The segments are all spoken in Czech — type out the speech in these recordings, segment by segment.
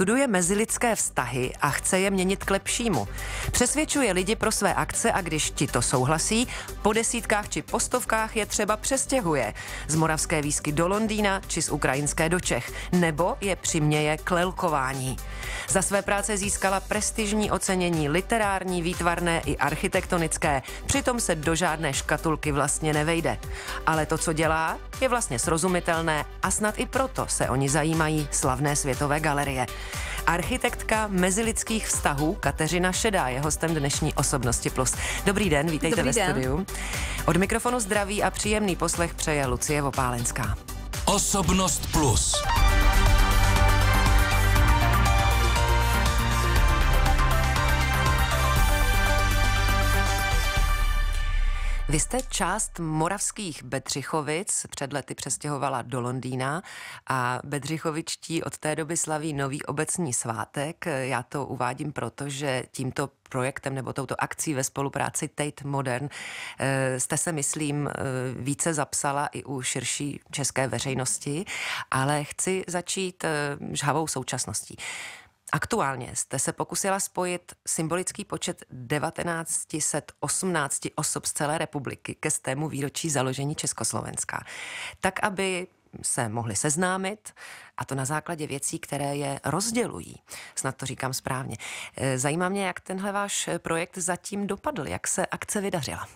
studuje mezilidské vztahy a chce je měnit k lepšímu. Přesvědčuje lidi pro své akce a když ti to souhlasí, po desítkách či postovkách je třeba přestěhuje. Z moravské výsky do Londýna či z ukrajinské do Čech. Nebo je přiměje k lelkování. Za své práce získala prestižní ocenění literární, výtvarné i architektonické. Přitom se do žádné škatulky vlastně nevejde. Ale to, co dělá, je vlastně srozumitelné a snad i proto se o ní zajímají slavné světové galerie. Architektka mezilidských vztahů Kateřina Šedá je hostem dnešní Osobnosti Plus. Dobrý den, vítejte Dobrý ve den. studiu. Od mikrofonu zdraví a příjemný poslech přeje Lucie Vopálenská. Osobnost Plus. Vy jste část moravských Bedřichovic před lety přestěhovala do Londýna a Bedřichovičtí od té doby slaví nový obecní svátek. Já to uvádím proto, že tímto projektem nebo touto akcí ve spolupráci Tate Modern eh, jste se, myslím, eh, více zapsala i u širší české veřejnosti, ale chci začít eh, žhavou současností. Aktuálně jste se pokusila spojit symbolický počet 1918 osob z celé republiky ke stému výročí založení Československa, tak aby se mohli seznámit, a to na základě věcí, které je rozdělují. Snad to říkám správně. E, Zajímá mě, jak tenhle váš projekt zatím dopadl, jak se akce vydařila.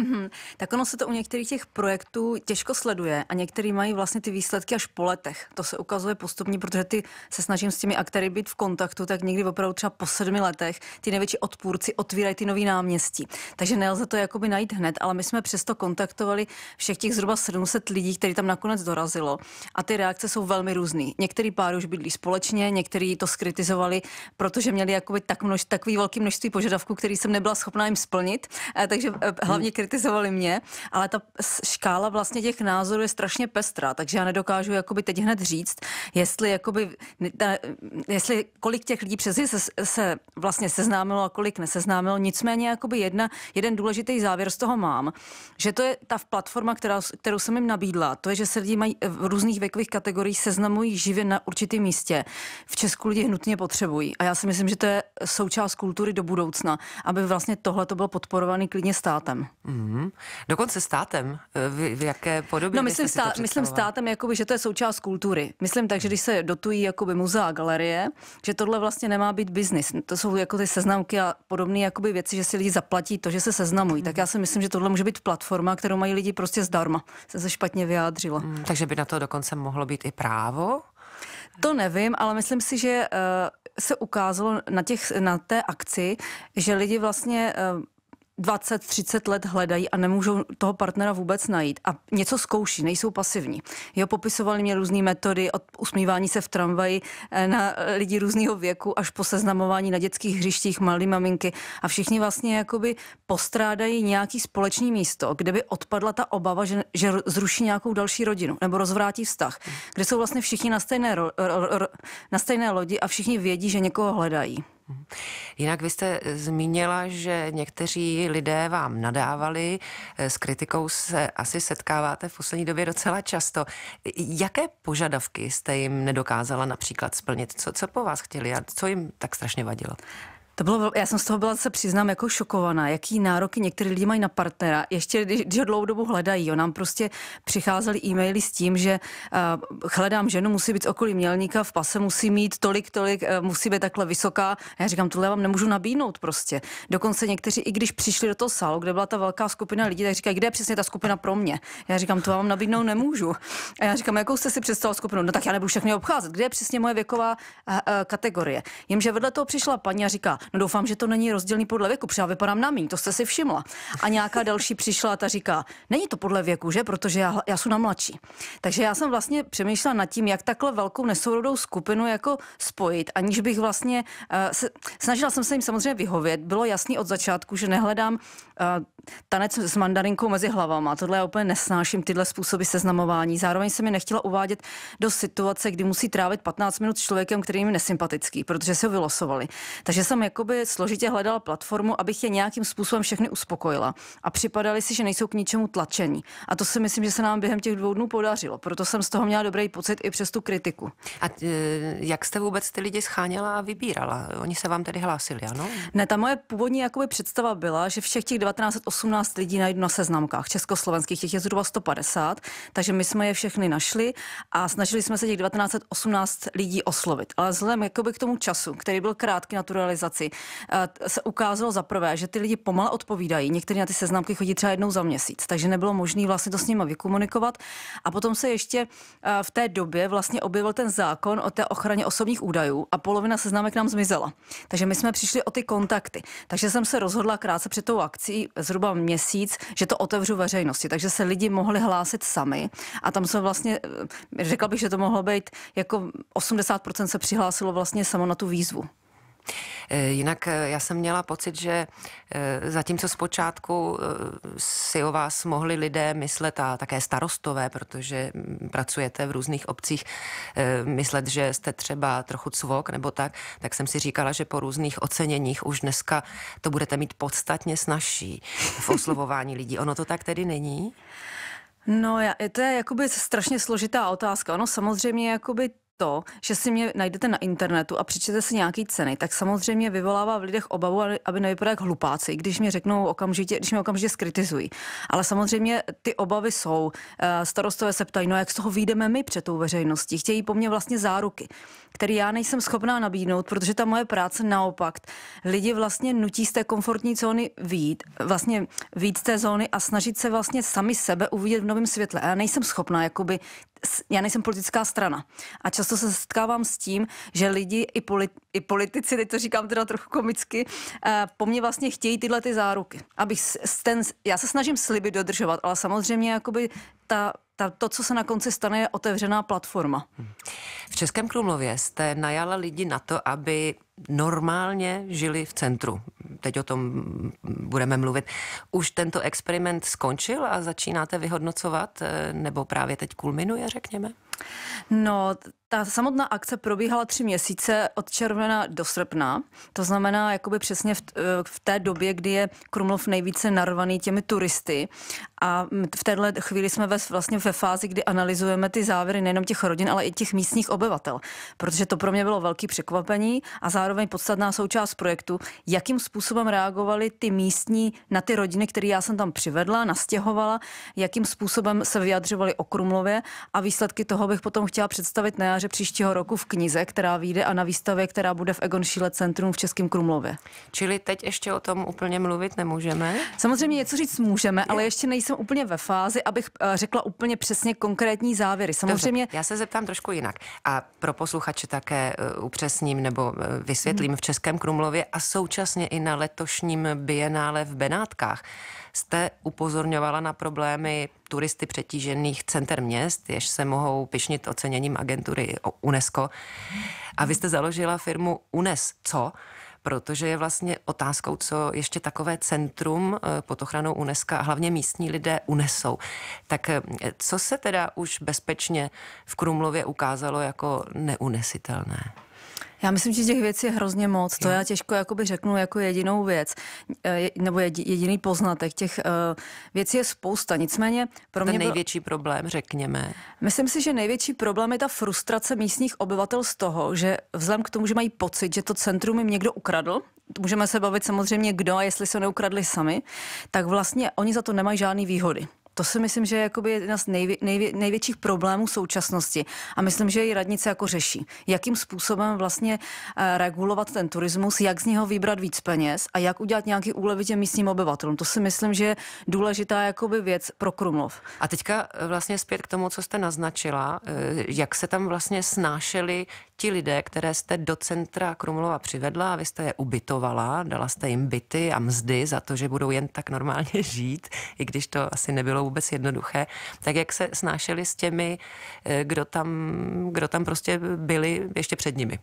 Mm-hmm. Tak ono se to u některých těch projektů těžko sleduje a některý mají vlastně ty výsledky až po letech. To se ukazuje postupně, protože ty se snažím s těmi aktéry být v kontaktu, tak někdy opravdu třeba po sedmi letech ty největší odpůrci otvírají ty nový náměstí. Takže nelze to jakoby najít hned, ale my jsme přesto kontaktovali všech těch zhruba 700 lidí, který tam nakonec dorazilo a ty reakce jsou velmi různé. Některý pár už bydlí společně, někteří to skritizovali, protože měli jakoby tak množ, takový velký množství požadavků, který jsem nebyla schopná jim splnit, eh, takže eh, hlavně kritizovali mě, ale ta škála vlastně těch názorů je strašně pestrá, takže já nedokážu jakoby teď hned říct, jestli jakoby, ta, jestli kolik těch lidí přesně se, se vlastně seznámilo a kolik neseznámilo, nicméně jakoby jedna, jeden důležitý závěr z toho mám, že to je ta platforma, která, kterou jsem jim nabídla, to je, že se lidi mají v různých věkových kategoriích seznamují živě na určitém místě. V Česku lidi nutně potřebují a já si myslím, že to je součást kultury do budoucna, aby vlastně tohle to bylo podporované klidně státem. Mm. Dokonce státem. E, V, v jaké podobě No, myslím, stá, myslím státem, jakoby, že to je součást kultury. Myslím tak, že když se dotují jakoby muzea a galerie, že tohle vlastně nemá být biznis. To jsou jako ty seznamky a podobné jakoby věci, že si lidi zaplatí to, že se seznamují. Tak já si myslím, že tohle může být platforma, kterou mají lidi prostě zdarma. Se se špatně vyjádřila. Mm, Takže by na to dokonce mohlo být i právo? To nevím, ale myslím si, že uh, se ukázalo na, těch, na té akci, že lidi vlastně uh, 20-30 let hledají a nemůžou toho partnera vůbec najít a něco zkouší, nejsou pasivní. Jo, popisovali mě různé metody od usmívání se v tramvaji eh, na eh, lidi různého věku až po seznamování na dětských hřištích, malý maminky a všichni vlastně jakoby postrádají nějaký společný místo, kde by odpadla ta obava, že, že zruší nějakou další rodinu nebo rozvrátí vztah, kde jsou vlastně všichni na stejné, ro, ro, ro, na stejné lodi a všichni vědí, že někoho hledají. Jinak vy jste zmínila, že někteří lidé vám nadávali, eh, s kritikou se asi setkáváte v poslední době docela často. Jaké požadavky jste jim nedokázala například splnit? Co, co po vás chtěli a co jim tak strašně vadilo? To bylo, já jsem z toho byla, se přiznám, jako šokovaná, jaký nároky některý lidi mají na partnera, ještě když, když ho dlouhou dobu hledají. Jo. Nám prostě přicházely e-maily s tím, že uh, hledám ženu, musí být z okolí mělníka, v pase musí mít tolik, tolik, uh, musí být takhle vysoká. Já říkám, tohle vám nemůžu nabídnout prostě. Dokonce někteří, i když přišli do toho sálu, kde byla ta velká skupina lidí, tak říkají, kde je přesně ta skupina pro mě. Já říkám, to vám nabídnout nemůžu. A já říkám, jakou jste si představil skupinu? No tak já nebudu všechny obcházet. Kde je přesně moje věková uh, uh, kategorie? Jenže vedle toho přišla paní a říká, no doufám, že to není rozdělený podle věku, protože já vypadám na míň, to jste si všimla. A nějaká další přišla a ta říká, není to podle věku, že? Protože já, já jsem na mladší. Takže já jsem vlastně přemýšlela nad tím, jak takhle velkou nesourodou skupinu jako spojit, aniž bych vlastně uh, se, snažila jsem se jim samozřejmě vyhovět. Bylo jasný od začátku, že nehledám uh, tanec s mandarinkou mezi hlavama. Tohle já úplně nesnáším, tyhle způsoby seznamování. Zároveň se mi nechtěla uvádět do situace, kdy musí trávit 15 minut s člověkem, který je mi nesympatický, protože se ho vylosovali. Takže jsem jakoby složitě hledala platformu, abych je nějakým způsobem všechny uspokojila. A připadali si, že nejsou k ničemu tlačení. A to si myslím, že se nám během těch dvou dnů podařilo. Proto jsem z toho měla dobrý pocit i přes tu kritiku. A e, jak jste vůbec ty lidi scháněla a vybírala? Oni se vám tedy hlásili, ano? Ne, ta moje původní jakoby představa byla, že všech těch 1918 lidí najdu na seznamkách československých, těch je zhruba 150, takže my jsme je všechny našli a snažili jsme se těch 1918 lidí oslovit. Ale vzhledem jakoby k tomu času, který byl krátký na tu realizaci, eh, se ukázalo za prvé, že ty lidi pomalu odpovídají. Někteří na ty seznamky chodí třeba jednou za měsíc, takže nebylo možné vlastně to s nimi vykomunikovat. A potom se ještě eh, v té době vlastně objevil ten zákon o té ochraně osobních údajů a polovina seznámek nám zmizela. Takže my jsme přišli o ty kontakty. Takže jsem se rozhodla krátce před tou akcí, zhruba měsíc, že to otevřu veřejnosti. Takže se lidi mohli hlásit sami a tam se vlastně, eh, řekla bych, že to mohlo být jako 80% se přihlásilo vlastně samo na tu výzvu. Eh, jinak eh, já jsem měla pocit, že eh, zatímco zpočátku si o vás mohli lidé myslet a také starostové, protože mm, pracujete v různých obcích, myslet, že jste třeba trochu cvok nebo tak, tak jsem si říkala, že po různých oceněních už dneska to budete mít podstatně snažší v oslovování lidí. Ono to tak tedy není? No, to je jakoby strašně složitá otázka. Ono samozřejmě jakoby to, že si mě najdete na internetu a přečtete si nějaký ceny, tak samozřejmě vyvolává v lidech obavu, aby nevypadali jak hlupáci, když mě řeknou okamžitě, když mě okamžitě skritizují. Ale samozřejmě ty obavy jsou. Eh, starostové se ptají, no jak z toho vyjdeme my před tou veřejností. Chtějí po mně vlastně záruky, které já nejsem schopná nabídnout, protože ta moje práce naopak lidi vlastně nutí z té komfortní zóny výjít, vlastně z té zóny a snažit se vlastně sami sebe uvidět v novém světle. A já nejsem schopná jakoby já nejsem politická strana a často se setkávám s tím, že lidi i, polit, i politici, teď to říkám teda trochu komicky, eh, po mně vlastně chtějí tyhle ty záruky. Abych ten, já se snažím sliby dodržovat, ale samozřejmě jakoby ta, ta, to, co se na konci stane, je otevřená platforma. V Českém Krumlově jste najala lidi na to, aby normálně žili v centru. Teď o tom budeme mluvit. Už tento experiment skončil a začínáte vyhodnocovat, eh, nebo právě teď kulminuje, řekněme? No, ta samotná akce probíhala tři měsíce od června do srpna. To znamená jakoby přesně v, eh, v té době, kdy je Krumlov nejvíce narvaný těmi turisty. A v téhle chvíli jsme ve, vlastně ve fázi, kdy analyzujeme ty závěry nejenom těch rodin, ale i těch místních obyvatel. Protože to pro mě bylo velký překvapení a zároveň podstatná součást projektu, jakým způsobem reagovali ty místní na ty rodiny, které já jsem tam přivedla, nastěhovala, jakým způsobem se vyjadřovali o Krumlově a výsledky toho bych potom chtěla představit na jaře příštího roku v knize, která vyjde a na výstavě, která bude v Egon Schiele centrum v Českém Krumlově. Čili teď ještě o tom úplně mluvit nemůžeme? Samozřejmě něco říct můžeme, ale ještě nejsem úplně ve fázi, abych eh, řekla úplně přesně konkrétní závěry. Samozřejmě. Dobře, já se zeptám trošku jinak. A pro posluchače také eh, upřesním nebo eh, vysvětlím v Českém Krumlově a současně i na letošním bienále v Benátkách jste upozorňovala na problémy turisty přetížených center měst, jež se mohou pišnit oceněním agentury UNESCO. A vy jste založila firmu UNES. Co? protože je vlastně otázkou, co ještě takové centrum eh, pod ochranou UNESCO a hlavně místní lidé unesou. Tak eh, co se teda už bezpečně v Krumlově ukázalo jako neunesitelné? Já myslím, že těch věcí je hrozně moc. To já těžko jakoby řeknu jako jedinou věc, eh, nebo jediný poznatek. Těch eh, věcí je spousta. Nicméně pro mě... Ten největší byl... problém, řekněme. Myslím si, že největší problém je ta frustrace místních obyvatel z toho, že vzhledem k tomu, že mají pocit, že to centrum jim někdo ukradl, můžeme se bavit samozřejmě kdo a jestli se neukradli sami, tak vlastně oni za to nemají žádné výhody. To si myslím, že je jakoby jedna z nejvě, nejvě, největších problémů současnosti. A myslím, že i radnice jako řeší. Jakým způsobem vlastně uh, regulovat ten turismus, jak z něho vybrat víc peněz a jak udělat nějaký úlevy těm místním obyvatelům. To si myslím, že je důležitá jakoby věc pro Krumlov. A teďka eh, vlastně zpět k tomu, co jste naznačila, eh, jak se tam vlastně snášeli ti lidé, které jste do centra Krumlova přivedla a vy jste je ubytovala, dala jste jim byty a mzdy za to, že budou jen tak normálně žít, i když to asi nebylo vůbec jednoduché, tak jak se snášeli s těmi, eh, kdo tam, kdo tam prostě byli ještě před nimi?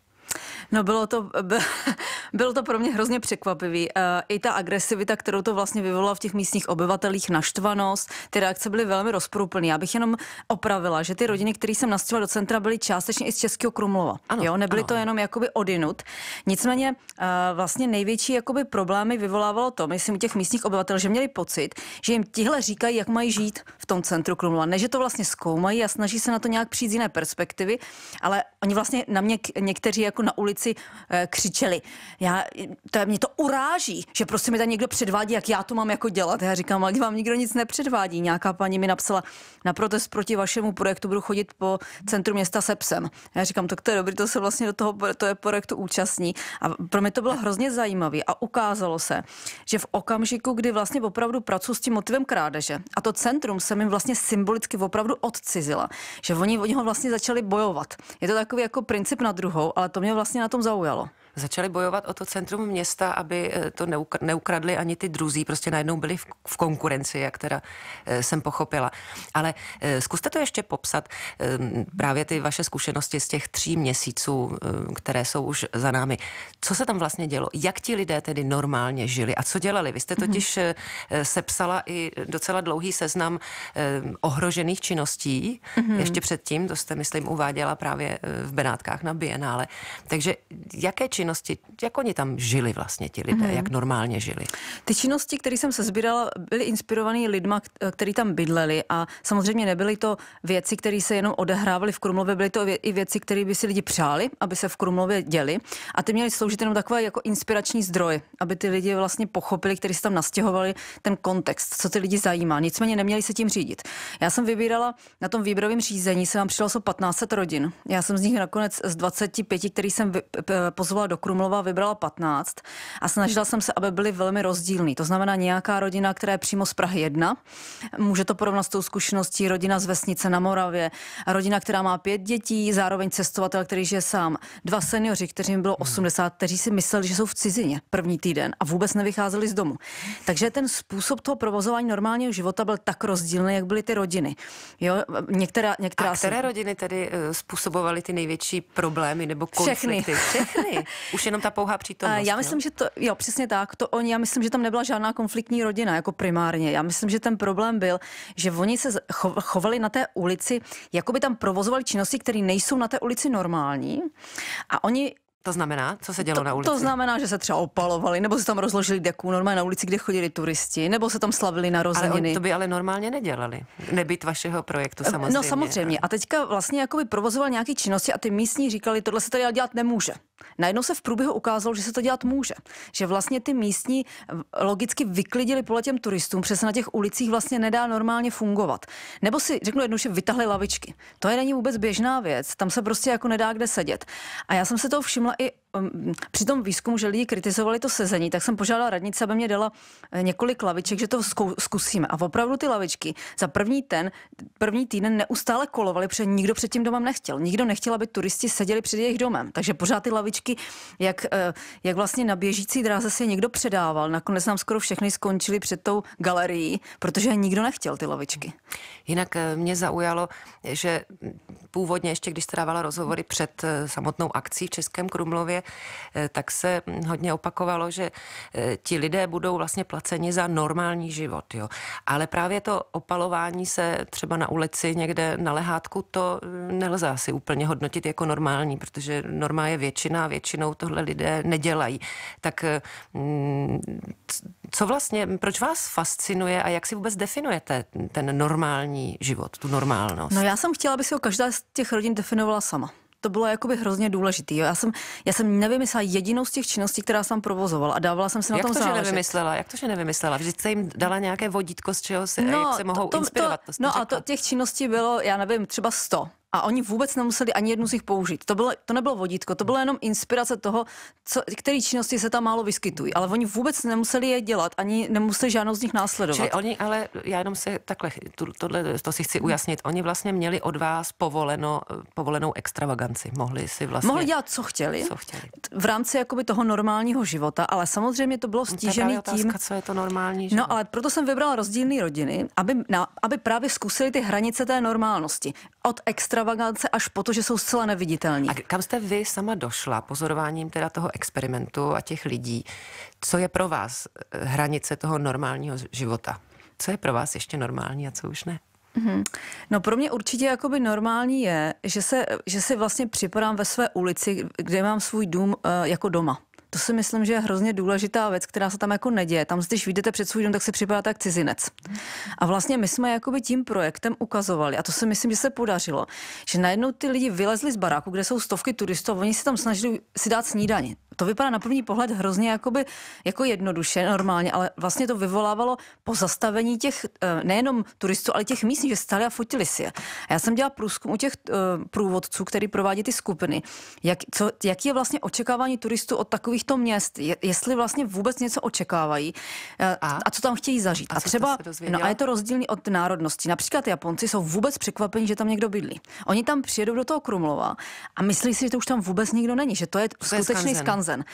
No bylo to, Byl to pro mě hrozně překvapivý. Eh, I ta agresivita, kterou to vlastně vyvolalo v těch místních obyvatelích, naštvanost, ty reakce byly velmi rozprůplné. Já bych jenom opravila, že ty rodiny, které jsem nastila do centra, byly částečně i z Českého Krumlova. Ano, jo, nebyly ano. to jenom jakoby odinut. Nicméně eh, vlastně největší jakoby problémy vyvolávalo to, myslím, u těch místních obyvatel, že měli pocit, že jim tihle říkají, jak mají žít v tom centru Krumlova. Ne, že to vlastně zkoumají a snaží se na to nějak přijít z jiné perspektivy, ale oni vlastně na mě někteří jako na ulici eh, křičeli. Já, to, mě to uráží, že prostě mi tam někdo předvádí, jak já to mám jako dělat. Já říkám, ale vám nikdo nic nepředvádí. Nějaká paní mi napsala, na protest proti vašemu projektu budu chodit po centru města se psem. Já říkám, tak to je dobrý, to se vlastně do toho to je projektu účastní. A pro mě to bylo hrozně zajímavé a ukázalo se, že v okamžiku, kdy vlastně opravdu pracuji s tím motivem krádeže a to centrum se mi vlastně symbolicky opravdu odcizila, že oni od něho vlastně začali bojovat. Je to takový jako princip na druhou, ale to mě vlastně na tom zaujalo začali bojovat o to centrum města, aby eh, to neukradli ani ty druzí, prostě najednou byli v konkurenci, jak teda eh, jsem pochopila. Ale eh, zkuste to ještě popsat, právě ty vaše zkušenosti z těch tří měsíců, které jsou už za námi. Co se tam vlastně dělo? Jak ti lidé tedy normálně žili a co dělali? Vy jste mhm. totiž sepsala i docela dlouhý seznam ohrožených činností, mm-hmm. ještě předtím, to jste, myslím, uváděla právě v Benátkách na Bienále. Takže jaké činnosti činnosti, jak oni tam žili vlastně ti lidé, mm-hmm. jak normálně žili? Ty činnosti, které jsem se sbírala, byly inspirované lidma, kteří tam bydleli a samozřejmě nebyly to věci, které se jenom odehrávaly v Krumlově, byly to i věci, které by si lidi přáli, aby se v Krumlově děli a ty měly sloužit jenom takové jako inspirační zdroj, aby ty lidi vlastně pochopili, kteří se tam nastěhovali, ten kontext, co ty lidi zajímá. Nicméně neměli se tím řídit. Já jsem vybírala na tom výběrovém řízení, se vám přišlo 1500 rodin. Já jsem z nich nakonec z 25, který jsem pozvala do do Krumlova vybrala 15 a snažila jsem se, aby byly velmi rozdílný. To znamená nějaká rodina, která je přímo z Prahy 1, může to porovnat s tou zkušeností rodina z vesnice na Moravě, rodina, která má pět dětí, zároveň cestovatel, který žije sám, dva seniori, kteří bylo 80, kteří si mysleli, že jsou v cizině první týden a vůbec nevycházeli z domu. Takže ten způsob toho provozování normálního života byl tak rozdílný, jak byly ty rodiny. Jo, některá, některá a které se... rodiny tedy uh, způsobovaly ty největší problémy nebo konflikty? Všechny. Všechny. Už jenom ta pouhá přítomnost. Já myslím, jo? že to, jo, přesně tak. To oni, já myslím, že tam nebyla žádná konfliktní rodina jako primárně. Já myslím, že ten problém byl, že oni se chovali na té ulici, jako by tam provozovali činnosti, které nejsou na té ulici normální. A oni to znamená, co se dělo to, na ulici? To znamená, že se třeba opalovali, nebo se tam rozložili deku normálně na ulici, kde chodili turisti, nebo se tam slavili narozeniny. Ale to by ale normálně nedělali. Nebyt vašeho projektu eh, samozřejmě. No samozřejmě. A teďka vlastně jako by provozoval nějaké činnosti a ty místní říkali, tohle se tady dělat nemůže. Najednou se v průběhu ukázalo, že se to dělat může. Že vlastně ty místní logicky vyklidili pole těm turistům, přesně na těch ulicích vlastně nedá normálně fungovat. Nebo si řeknu jednou, že vytahli lavičky. To je není vůbec běžná věc, tam se prostě jako nedá kde sedět. A já jsem se to všimla i um, při tom výzkumu, že lidi kritizovali to sezení, tak jsem požádala radnice, aby mě dala eh, několik laviček, že to zkusíme. A opravdu ty lavičky za první ten, první týden neustále kolovaly, protože nikdo před tím domem nechtěl. Nikdo nechtěl, aby turisti seděli před jejich domem. Takže pořád ty lavičky, jak, eh, jak vlastně na běžící dráze si někdo předával. Nakonec nám skoro všechny skončili před tou galerií, protože nikdo nechtěl ty lavičky. Jinak eh, mě zaujalo, že původně ještě, když jste dávala rozhovory před samotnou akcí v Českém Krumlově, tak se hodně opakovalo, že eh, ti lidé budou vlastně placeni za normální život. Jo. Ale právě to opalování se třeba na ulici někde na lehátku, to eh, nelze asi úplně hodnotit jako normální, protože norma je většina a většinou tohle lidé nedělají. Tak mm, co vlastně, proč vás fascinuje a jak si vůbec definujete ten normální život, tu normálnost? No já jsem chtěla, aby si ho každá z těch rodin definovala sama to bylo jakoby hrozně důležitý. Já jsem, já jsem nevymyslela jedinou z těch činností, která jsem provozovala a dávala jsem si na jak tom to, záležet. Že nevymyslela? Jak to, že nevymyslela? Vždyť jste jim dala nějaké vodítko, z čeho se, no, jak se mohou to, to, inspirovat? To, to no řekla. a to, těch činností bylo, já nevím, třeba 100 a oni vůbec nemuseli ani jednu z nich použít. To, bylo, to nebylo vodítko, to bylo jenom inspirace toho, co, které činnosti se tam málo vyskytují. Ale oni vůbec nemuseli je dělat, ani nemuseli žádnou z nich následovat. Čili oni, ale já jenom se takhle, to, tohle, to si chci ujasnit, oni vlastně měli od vás povoleno, povolenou extravaganci. Mohli si vlastně... Mohli dělat, co chtěli. Co chtěli. V rámci jakoby toho normálního života, ale samozřejmě to bylo je tím... co je to normální no, život. No ale proto jsem vybrala rozdílné rodiny, aby, na, aby právě zkusili ty hranice té normálnosti. Od extra extravagance až po to, že jsou zcela neviditelní. A kam jste vy sama došla pozorováním teda toho experimentu a těch lidí? Co je pro vás eh, hranice toho normálního života? Co je pro vás ještě normální a co už ne? Mm-hmm. No pro mě určitě jakoby normální je, že se, že si vlastně připadám ve své ulici, kde mám svůj dům uh, jako doma. To si myslím, že je hrozně důležitá věc, která se tam jako neděje. Tam, když vyjdete před svůj dům, tak se připadáte jak cizinec. A vlastně my jsme jakoby tím projektem ukazovali, a to si myslím, že se podařilo, že najednou ty lidi vylezli z baráku, kde jsou stovky turistů, oni si tam snažili si dát snídani to vypadá na první pohled hrozně jakoby, jako jednoduše, normálně, ale vlastně to vyvolávalo pozastavení těch eh, nejenom turistů, ale těch místních, že stali a fotili si je. A já jsem dělala průzkum u těch uh, průvodců, který provádí ty skupiny, jak, co, jaký je vlastně očekávání turistů od takovýchto měst, je, jestli vlastně vůbec něco očekávají uh, a? a co tam chtějí zažít. A, a třeba, no a je to rozdílný od národnosti. Například Japonci jsou vůbec překvapení, že tam někdo bydlí. Oni tam přijedou do toho Krumlova a myslí si, že to už tam vůbec nikdo není, že to je to skutečný skanzen skanzen.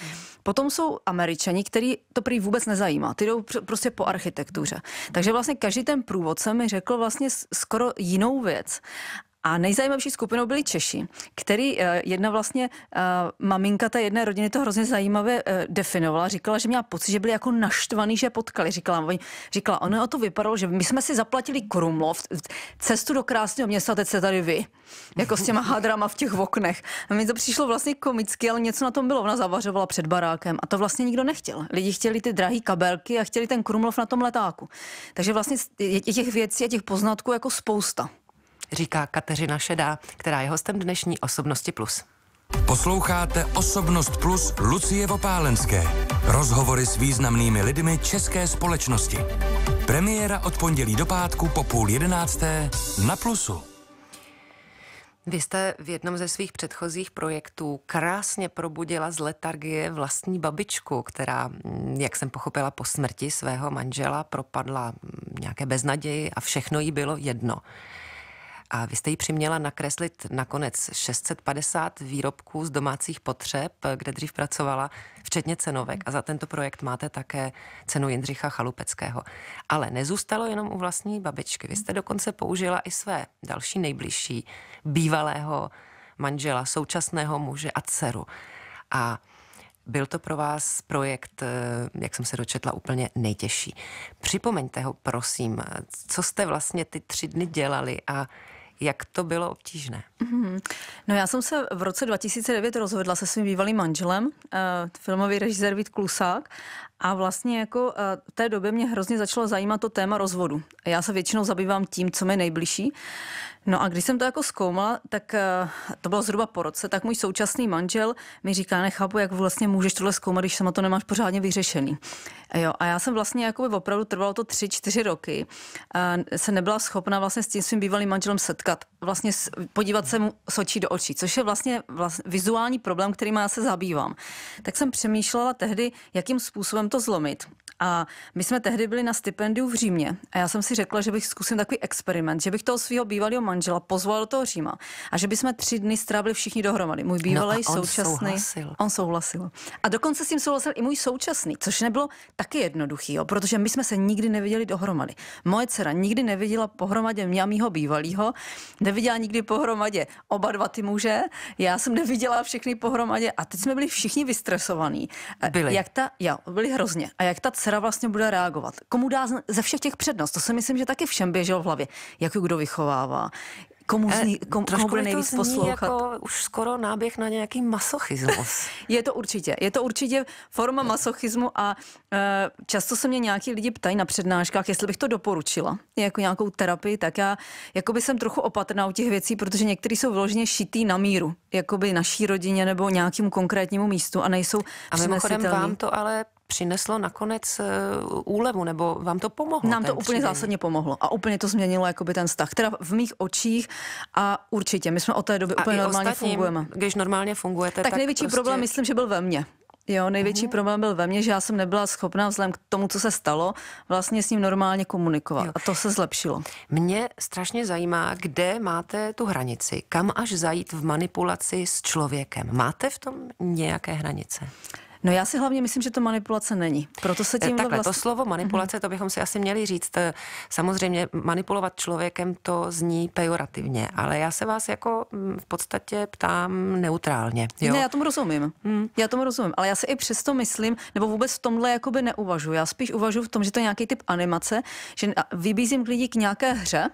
Potom jsou američani, který to prý vůbec nezajímá. Ty jdou prostě po architektuře. Takže vlastně každý ten průvodce mi řekl vlastně skoro jinou věc. A nejzajímavější skupinou byli Češi, který uh, jedna vlastně uh, maminka té jedné rodiny to hrozně zajímavě uh, definovala. Říkala, že měla pocit, že byli jako naštvaný, že potkali. Říkala, říkala ono to vypadalo, že my jsme si zaplatili Krumlov, cestu do krásného města, teď se tady vy. Jako s těma hadrama v těch oknech. A mi to přišlo vlastně komicky, ale něco na tom bylo. Ona zavařovala před barákem a to vlastně nikdo nechtěl. Lidi chtěli ty drahé kabelky a chtěli ten Krumlov na tom letáku. Takže vlastně těch věcí a těch poznatků jako spousta říká Kateřina Šedá, která je hostem dnešní Osobnosti Plus. Posloucháte Osobnost Plus Lucie Vopálenské. Rozhovory s významnými lidmi české společnosti. Premiéra od pondělí do pátku po půl jedenácté na Plusu. Vy jste v jednom ze svých předchozích projektů krásně probudila z letargie vlastní babičku, která, jak jsem pochopila, po smrti svého manžela propadla nějaké beznaději a všechno jí bylo jedno. A vy jste ji přiměla nakreslit nakonec 650 výrobků z domácích potřeb, kde dřív pracovala, včetně cenovek. A za tento projekt máte také cenu Jindřicha Chalupeckého. Ale nezůstalo jenom u vlastní babičky. Vy jste dokonce použila i své další nejbližší bývalého manžela, současného muže a dceru. A byl to pro vás projekt, eh, jak jsem se dočetla, úplně nejtěžší. Připomeňte ho, prosím, co jste vlastně ty tři dny dělali a jak to bylo obtížné? Mm-hmm. No já jsem se v roce 2009 rozhodla se svým bývalým manželem, uh, filmový režisér Vít Klusák, a vlastně jako uh, v té době mě hrozně začalo zajímat to téma rozvodu. Já se většinou zabývám tím, co mi nejbližší. No a když jsem to jako zkoumala, tak uh, to bylo zhruba po roce, tak můj současný manžel mi říká, nechápu, jak vlastně můžeš tohle zkoumat, když sama to nemáš pořádně vyřešený. Jo, a já jsem vlastně jako by opravdu trvalo to tři, čtyři roky, uh, se nebyla schopna vlastně s tím svým bývalým manželem setkat, vlastně podívat se mu s očí do očí, což je vlastně, vlastně vizuální problém, kterým já se zabývám. Tak jsem přemýšlela tehdy, jakým způsobem to zlomit. A my jsme tehdy byli na stipendiu v Římě a já jsem si řekla, že bych zkusil takový experiment, že bych toho svého bývalého manžela pozval do toho Říma a že bychom tři dny strávili všichni dohromady. Můj bývalý no současný. Souhlasil. On souhlasil. A dokonce s tím souhlasil i můj současný, což nebylo taky jednoduchý, jo, protože my jsme se nikdy neviděli dohromady. Moje dcera nikdy neviděla pohromadě mě a mýho bývalého, neviděla nikdy pohromadě oba dva ty muže, já jsem neviděla všechny pohromadě a teď jsme byli všichni vystresovaní. Byli. Jak ta, jo, byli hrozně. A jak ta dcera vlastně bude reagovat? Komu dá ze všech těch přednost? To si myslím, že taky všem běžel v hlavě. Jak kdo vychovává, Komu, eh, zní, komu, komu bude nejvíc to poslouchat? jako už skoro náběh na nějaký masochismus. je to určitě. Je to určitě forma masochismu a uh, často se mě nějaký lidi ptají na přednáškách, jestli bych to doporučila jako nějakou terapii, tak já jako by jsem trochu opatrná u těch věcí, protože některý jsou vyloženě šitý na míru, jakoby naší rodině nebo nějakému konkrétnímu místu a nejsou A mimochodem vám to ale přineslo nakonec eh, úlevu, nebo vám to pomohlo? Nám to úplně zásadně pomohlo a úplně to změnilo jakoby ten vztah, teda v mých očích a určitě, my jsme od té doby a úplně normálně ostatním, fungujeme. Když normálně fungujete, tak, tak největší prostě... problém myslím, že byl ve mně. Jo, největší mm-hmm. problém byl ve mně, že já jsem nebyla schopná vzhledem k tomu, co se stalo, vlastně s ním normálně komunikovat. Jo. A to se zlepšilo. Mě strašně zajímá, kde máte tu hranici. Kam až zajít v manipulaci s člověkem? Máte v tom nějaké hranice? No já si hlavně myslím, že to manipulace není. Proto se tím Takhle, vlastně... to slovo manipulace, mm-hmm. to bychom si asi měli říct. Samozřejmě manipulovat člověkem to zní pejorativně, ale já se vás jako mm, v podstatě ptám neutrálně. Jo? Ne, já tomu rozumím. Mm. Já tomu rozumím, ale já si i přesto myslím, nebo vůbec v tomhle jakoby neuvažuji. Já spíš uvažuji v tom, že to je nějaký typ animace, že vybízím lidi k nějaké hře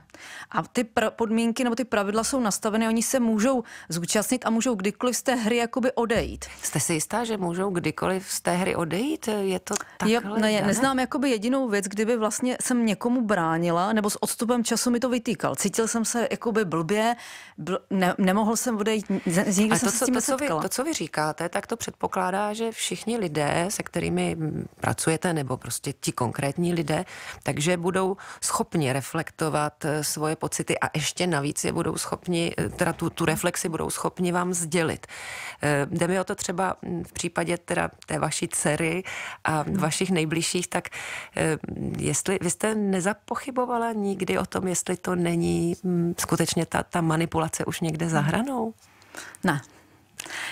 a ty podmínky nebo ty pravidla jsou nastaveny, oni se můžou zúčastnit a můžou kdykoliv z té hry jakoby odejít. Jste si jistá, že můžou kdykoliv z té hry odejít? Je to takhle? Jo, ne, neznám jakoby jedinou věc, kdyby vlastně jsem někomu bránila, nebo s odstupem času mi to vytýkal. Cítil jsem se jakoby blbě, bl- ne, nemohl jsem odejít, nikdy jsem to, se s tím to, co vy, to, co vy říkáte, tak to předpokládá, že všichni lidé, se kterými pracujete, nebo prostě ti konkrétní lidé, takže budou schopni reflektovat eh, svoje pocity a ještě navíc je budou schopni, eh, teda tu, tu reflexi budou schopni vám sdělit. Eh, jde mi o to třeba v případě teda té vaší dcery a vašich nejbližších, tak jestli vy jste nezapochybovala nikdy o tom, jestli to není hm, skutečně ta, ta manipulace už někde za hranou? Ne.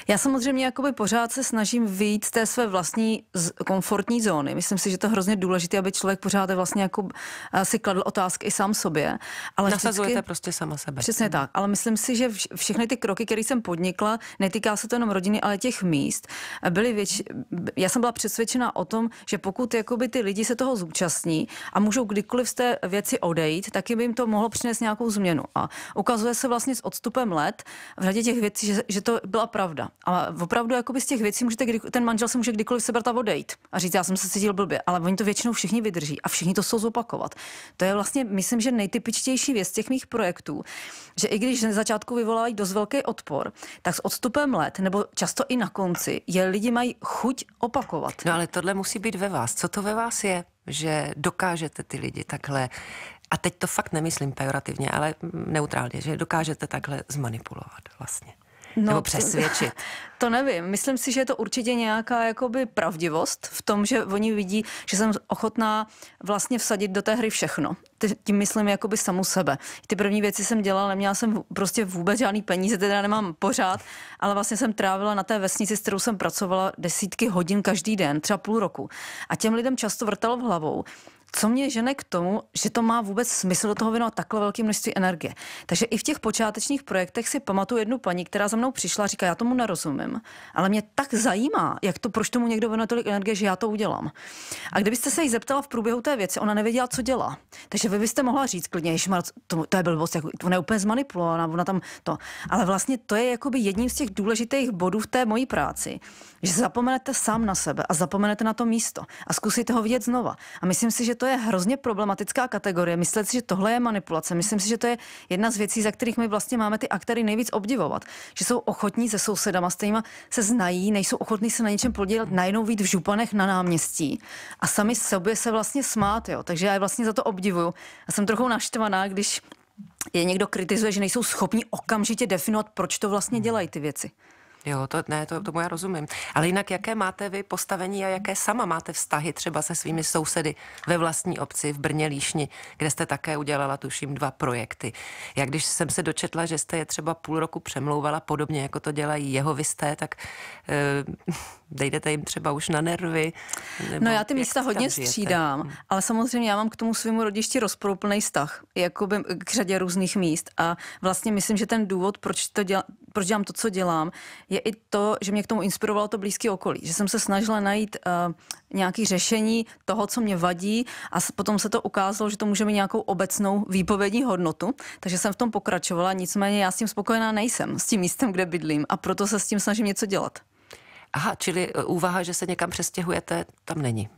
Já samozřejmě jakoby pořád se snažím vyjít z té své vlastní komfortní zóny. Myslím si, že to je hrozně důležité, aby člověk pořád vlastně jako eh, si kladl otázky i sám sobě. Ale Nasazujete vždycky, prostě sama sebe. Přesně tak, ale myslím si, že všechny ty kroky, které jsem podnikla, netýká se to jenom rodiny, ale těch míst, byly věč... Já jsem byla přesvědčena o tom, že pokud jakoby ty lidi se toho zúčastní a můžou kdykoliv z té věci odejít, tak by jim to mohlo přinést nějakou změnu. A ukazuje se vlastně s odstupem let v řadě těch věcí, že, že to byla pravda. A opravdu z těch věcí můžete, kdy, ten manžel se může kdykoliv sebrat a odejít a říct, já jsem se cítil blbě, ale oni to většinou všichni vydrží a všichni to jsou zopakovat. To je vlastně, myslím, že nejtypičtější věc těch mých projektů, že i když na začátku vyvolají dost velký odpor, tak s odstupem let, nebo často i na konci, je lidi mají chuť opakovat. No ale tohle musí být ve vás. Co to ve vás je, že dokážete ty lidi takhle a teď to fakt nemyslím pejorativně, ale neutrálně, že dokážete takhle zmanipulovat vlastně. No, nebo přesvědčit? To nevím. Myslím si, že je to určitě nějaká jakoby pravdivost v tom, že oni vidí, že jsem ochotná vlastně vsadit do té hry všechno. Tím myslím jakoby samu sebe. Ty první věci jsem dělala, neměla jsem prostě vůbec žádný peníze, teda nemám pořád, ale vlastně jsem trávila na té vesnici, s kterou jsem pracovala desítky hodin každý den, třeba půl roku. A těm lidem často vrtalo v hlavou, co mě žene k tomu, že to má vůbec smysl do toho věnovat takhle velké množství energie. Takže i v těch počátečních projektech si pamatuju jednu paní, která za mnou přišla a říká, já tomu nerozumím, ale mě tak zajímá, jak to, proč tomu někdo věnuje tolik energie, že já to udělám. A kdybyste se jí zeptala v průběhu té věci, ona nevěděla, co dělá. Takže vy byste mohla říct klidně, že to, to je blbost, jako, to je úplně zmanipulovaná, ona tam to. Ale vlastně to je jakoby jedním z těch důležitých bodů v té mojí práci, že zapomenete sám na sebe a zapomenete na to místo a zkusíte ho vidět znova. A myslím si, že to je hrozně problematická kategorie. Myslet si, že tohle je manipulace. Myslím si, že to je jedna z věcí, za kterých my vlastně máme ty aktéry nejvíc obdivovat. Že jsou ochotní se sousedama, s kterými se znají, nejsou ochotní se na něčem podílet, najednou vít v županech na náměstí a sami sobě se vlastně smát. Jo. Takže já je vlastně za to obdivuju. A jsem trochu naštvaná, když je někdo kritizuje, že nejsou schopni okamžitě definovat, proč to vlastně dělají ty věci. Jo, to ne, to, tomu já rozumím. Ale jinak, jaké máte vy postavení a jaké sama máte vztahy třeba se svými sousedy ve vlastní obci v Brně Líšni, kde jste také udělala, tuším, dva projekty. Jak když jsem se dočetla, že jste je třeba půl roku přemlouvala, podobně jako to dělají jeho vysté, tak eh, dejdete jim třeba už na nervy? no já ty místa hodně střídám, hmm. ale samozřejmě já mám k tomu svému rodišti rozporuplný vztah, jako by k řadě různých míst a vlastně myslím, že ten důvod, proč, to děla, proč dělám to, co dělám, je i to, že mě k tomu inspirovalo to blízké okolí, že jsem se snažila najít uh, nějaké řešení toho, co mě vadí a potom se to ukázalo, že to může mít nějakou obecnou výpovědní hodnotu, takže jsem v tom pokračovala, nicméně já s tím spokojená nejsem, s tím místem, kde bydlím a proto se s tím snažím něco dělat. Aha, čili e, úvaha, že se někam přestěhujete, tam není.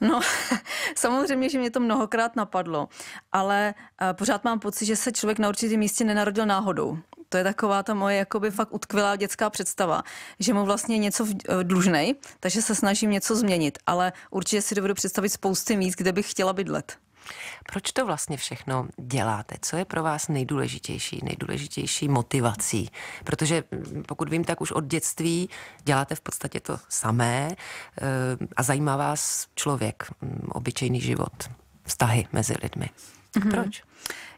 No, samozřejmě, že mě to mnohokrát napadlo, ale uh, pořád mám pocit, že se člověk na určitém místě nenarodil náhodou. To je taková ta moje jakoby fakt utkvělá dětská představa, že mu vlastně něco e, dlužnej, takže se snažím něco změnit, ale určitě si dovedu představit spousty míst, kde bych chtěla bydlet. Proč to vlastně všechno děláte? Co je pro vás nejdůležitější, nejdůležitější motivací? Protože mm, pokud vím, tak už od dětství děláte v podstatě to samé e, a zajímá vás člověk, mm, obyčejný život, vztahy mezi lidmi. Mm-hmm. Proč?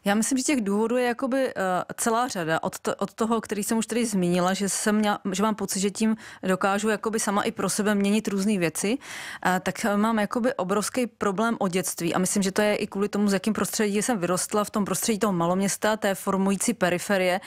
Já myslím, že těch důvodů je jakoby uh, celá řada. Od, to, od toho, který jsem už tady zmínila, že, jsem měla, že mám pocit, že tím dokážu jakoby sama i pro sebe měnit různé věci, uh, tak mám jakoby obrovský problém o dětství. A myslím, že to je i kvůli tomu, z jakým prostředí jsem vyrostla, v tom prostředí toho maloměsta, té formující periferie,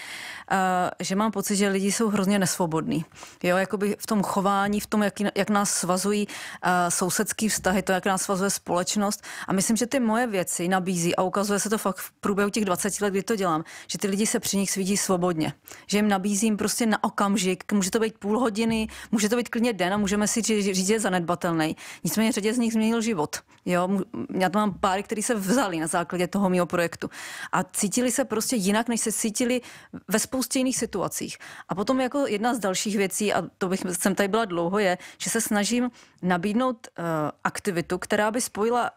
uh, že mám pocit, že lidi jsou hrozně nesvobodní. Jo, jakoby v tom chování, v tom, jak, jak nás svazují uh, sousedský vztahy, to, jak nás svazuje společnost. A myslím, že ty moje věci nabízí a ukazuje se to fakt průběhu těch 20 let, kdy to dělám, že ty lidi se při nich svídí svobodně. Že jim nabízím prostě na okamžik, může to být půl hodiny, může to být klidně den a můžeme si říct, že je zanedbatelný. Nicméně řadě z nich změnil život. Jo, já to mám páry, kteří se vzali na základě toho mého projektu a cítili se prostě jinak, než se cítili ve spoustě jiných situacích. A potom jako jedna z dalších věcí, a to bych jsem tady byla dlouho, je, že se snažím nabídnout uh, aktivitu, která by spojila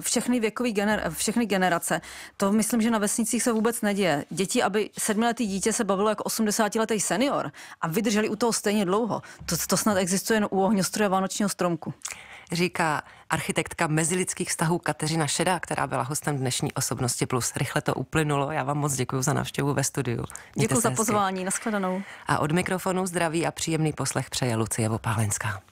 všechny věkové gener- všechny generace. To myslím, že na vesnicích se vůbec neděje. Děti, aby sedmiletý dítě se bavilo jako 80-letý senior a vydrželi u toho stejně dlouho, to, to snad existuje jen u ohňostroje Vánočního stromku. Říká architektka mezilidských vztahů Kateřina Šeda, která byla hostem dnešní osobnosti plus. Rychle to uplynulo. Já vám moc děkuji za návštěvu ve studiu. Děkuji za pozvání. Naschledanou. A od mikrofonu zdraví a příjemný poslech přeje Lucie Vopálenská.